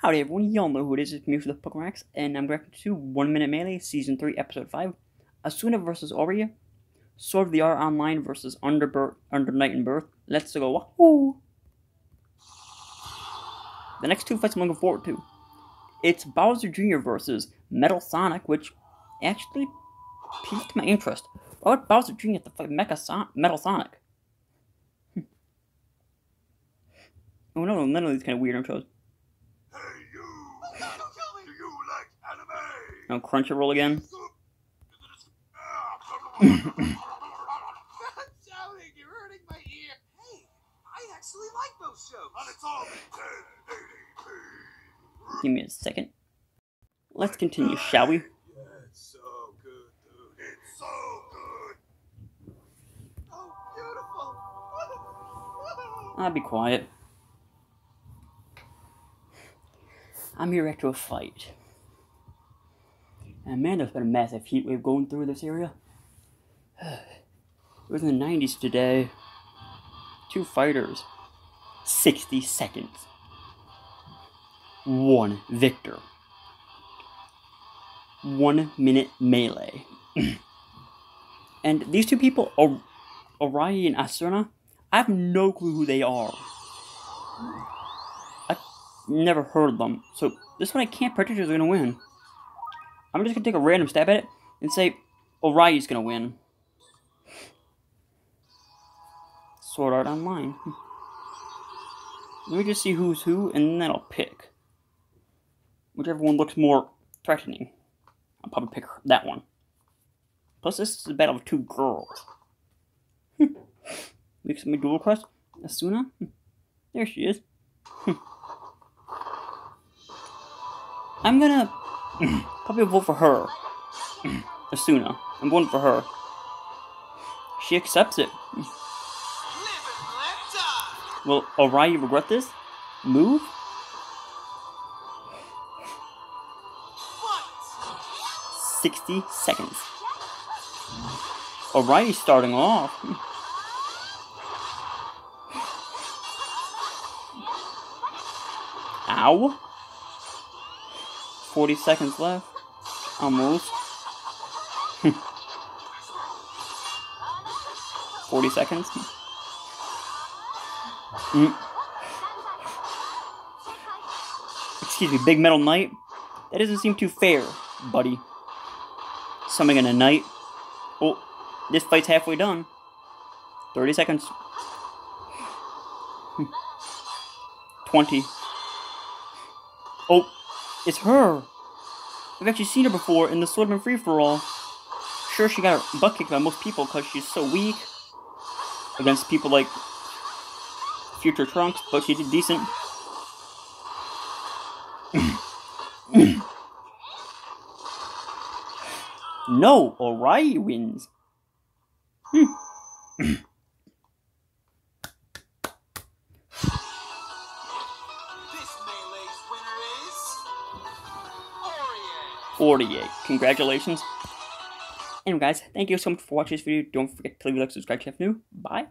Howdy everyone, y'all know who it is, it's me for the Pokemon X, and I'm reacting to 1 Minute Melee, Season 3, Episode 5, Asuna vs. Orie, Sword of the Art Online versus Under, Under Night In-Birth, Let's go, wahoo! The next two fights I'm looking forward to. It's Bowser Jr. versus Metal Sonic, which actually piqued my interest. Why would Bowser Jr. have to fight Mecha Son Metal Sonic? Hmm. oh no, none of these kind of weird intros. Now Crunchyroll again. shouting, you're hurting my ear. Hey, I actually like those shows. And it's all Give me a second. Let's continue, shall we? Yeah, it's so good, dude. It's so good. Oh, beautiful. I'll be quiet. I'm here after a fight. And man, there's been a massive heat wave going through this area. It was in the 90s today. Two fighters. 60 seconds. One victor. One minute melee. and these two people, Or- Orion and Asuna, I have no clue who they are. I've never heard of them. So this one I can't predict who's gonna win. I'm just gonna take a random stab at it and say Orie's gonna win. Sword Art Online. Let me just see who's who, and then I'll pick. Whichever one looks more threatening. I'll probably pick that one. Plus, this is a battle of two girls. Makes me dual quest. Asuna? There she is. I'm gonna probably vote for her. Asuna. I'm voting for her. She accepts it. Will Orion regret this? Move? 60 seconds. Alrighty, starting off. Ow. 40 seconds left. Almost. 40 seconds. Mm. Excuse me, Big Metal Knight? That doesn't seem too fair, buddy. Summoning in a knight. Oh, this fight's halfway done. 30 seconds. 20. Oh, it's her. I've actually seen her before in the Swordman Free for All. Sure, she got her butt kicked by most people because she's so weak against people like Future Trunks, but she did decent. no, Orion wins. Hmm. 48. Congratulations. Anyway, guys, thank you so much for watching this video. Don't forget to leave a like, subscribe if you're new. Bye.